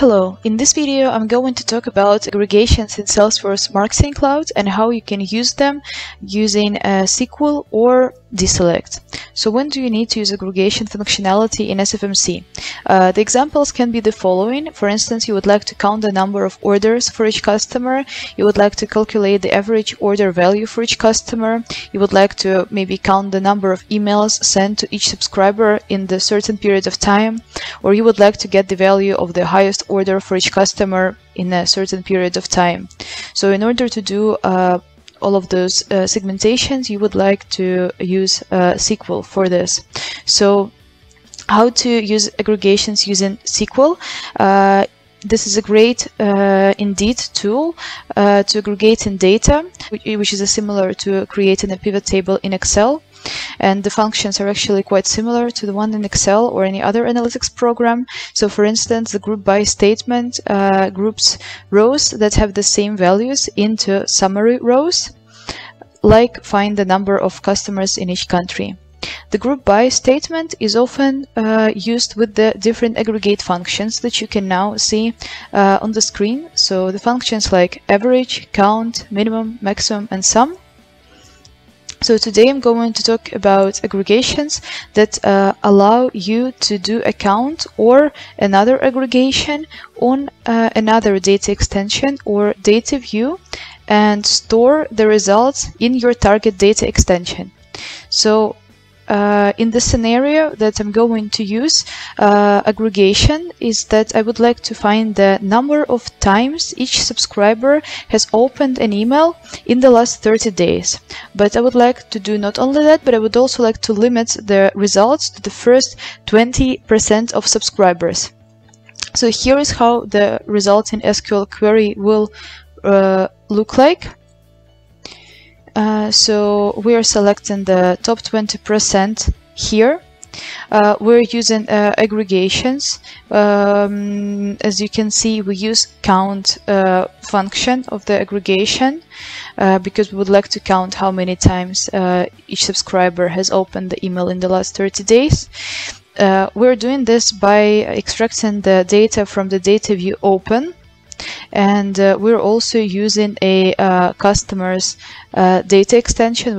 Hello, in this video I'm going to talk about aggregations in Salesforce Marketing Cloud and how you can use them using uh, SQL or DESelect. So when do you need to use aggregation functionality in SFMC? Uh, the examples can be the following. For instance, you would like to count the number of orders for each customer. You would like to calculate the average order value for each customer. You would like to maybe count the number of emails sent to each subscriber in the certain period of time. Or you would like to get the value of the highest order for each customer in a certain period of time. So in order to do uh, all of those uh, segmentations, you would like to use uh, SQL for this. So how to use aggregations using SQL. Uh, this is a great uh, indeed tool uh, to aggregate in data, which is similar to creating a pivot table in Excel. And the functions are actually quite similar to the one in Excel or any other analytics program. So for instance, the group by statement uh, groups rows that have the same values into summary rows, like find the number of customers in each country. The group by statement is often uh, used with the different aggregate functions that you can now see uh, on the screen. So the functions like average, count, minimum, maximum, and sum. So today I'm going to talk about aggregations that uh, allow you to do a count or another aggregation on uh, another data extension or data view and store the results in your target data extension. So uh, in the scenario that I'm going to use uh, aggregation is that I would like to find the number of times each subscriber has opened an email in the last 30 days. But I would like to do not only that, but I would also like to limit the results to the first 20% of subscribers. So here is how the resulting SQL query will uh, look like. So we are selecting the top 20% here. Uh, we're using uh, aggregations. Um, as you can see, we use count uh, function of the aggregation uh, because we would like to count how many times uh, each subscriber has opened the email in the last 30 days. we're doing this by extracting the data from the data view open and uh, we're also using a uh, customer's uh, data extension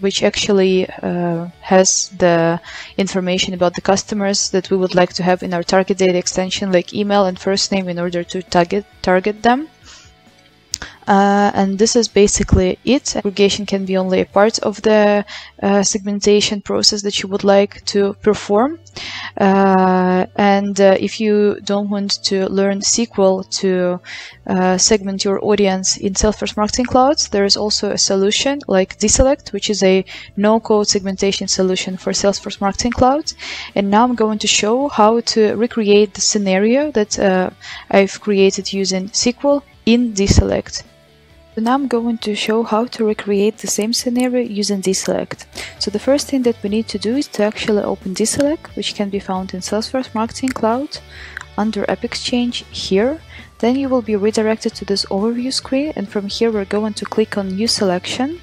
which actually uh, has the information about the customers that we would like to have in our target data extension like email and first name in order to target target them uh, and this is basically it. Aggregation can be only a part of the uh, segmentation process that you would like to perform. Uh, and uh, if you don't want to learn SQL to uh, segment your audience in Salesforce Marketing Cloud, there is also a solution like DESelect, which is a no-code segmentation solution for Salesforce Marketing Cloud. And now I'm going to show how to recreate the scenario that uh, I've created using SQL in DESelect. So now I'm going to show how to recreate the same scenario using DESelect. So the first thing that we need to do is to actually open DESelect, which can be found in Salesforce Marketing Cloud under AppExchange here. Then you will be redirected to this overview screen and from here we're going to click on new selection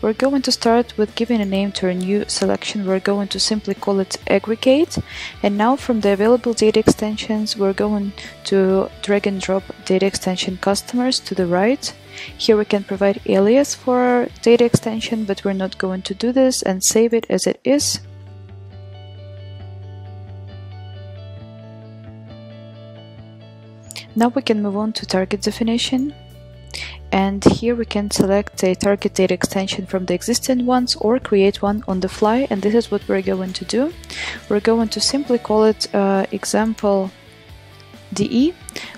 we're going to start with giving a name to our new selection. We're going to simply call it aggregate. And now from the available data extensions, we're going to drag and drop data extension customers to the right. Here we can provide alias for our data extension, but we're not going to do this and save it as it is. Now we can move on to target definition and here we can select a target data extension from the existing ones or create one on the fly. And this is what we're going to do. We're going to simply call it uh, example DE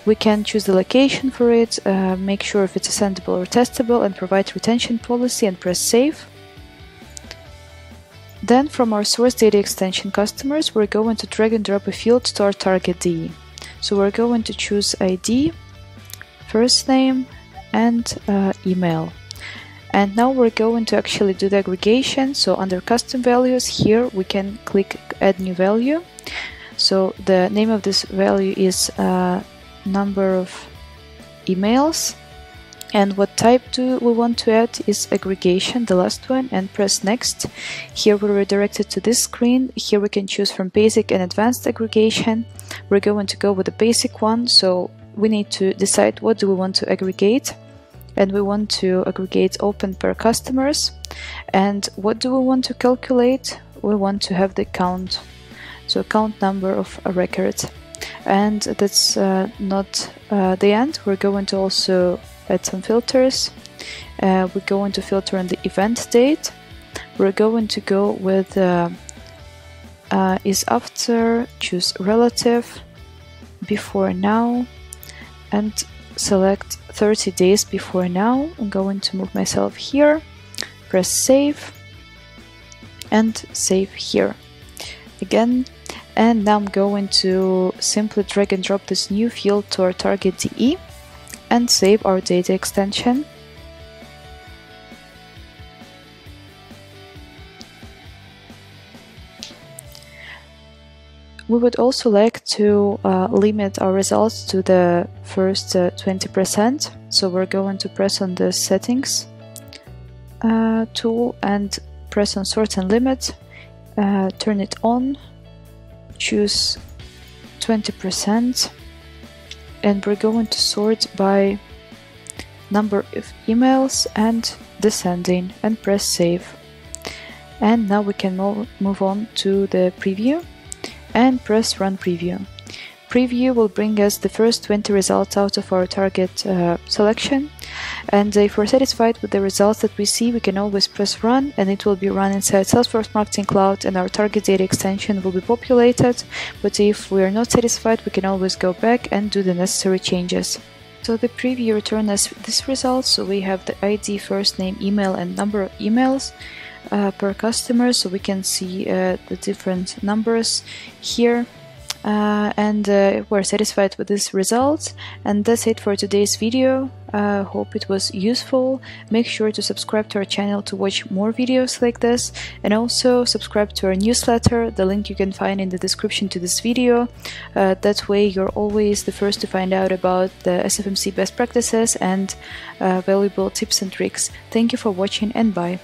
we can choose the location for it uh, make sure if it's sendable or testable and provide retention policy and press save. Then from our source data extension customers we're going to drag and drop a field to our target DE so we're going to choose ID first name and uh, email. And now we're going to actually do the aggregation. So under custom values here we can click add new value. So the name of this value is uh, number of emails and what type do we want to add is aggregation the last one and press next here we're redirected to this screen here we can choose from basic and advanced aggregation we're going to go with the basic one so we need to decide what do we want to aggregate and we want to aggregate open per customers and what do we want to calculate we want to have the count so count number of a record and that's uh, not uh, the end we're going to also add some filters. Uh, we're going to filter on the event date. We're going to go with uh, uh, is after, choose relative, before now, and select 30 days before now. I'm going to move myself here, press save, and save here. Again, and now I'm going to simply drag and drop this new field to our target DE and save our data extension. We would also like to uh, limit our results to the first 20%. Uh, so we're going to press on the settings uh, tool and press on sort and limit, uh, turn it on, choose 20% and we're going to sort by number of emails and descending and press save. And now we can move on to the preview and press run preview preview will bring us the first 20 results out of our target uh, selection and if we're satisfied with the results that we see, we can always press run and it will be run inside Salesforce Marketing Cloud and our target data extension will be populated. But if we are not satisfied, we can always go back and do the necessary changes. So the preview returns us this result. So we have the ID, first name, email, and number of emails per customer. So we can see uh, the different numbers here. Uh, and uh, we're satisfied with this result. And that's it for today's video. Uh, hope it was useful. Make sure to subscribe to our channel to watch more videos like this. And also subscribe to our newsletter. The link you can find in the description to this video. Uh, that way you're always the first to find out about the SFMC best practices and uh, valuable tips and tricks. Thank you for watching and bye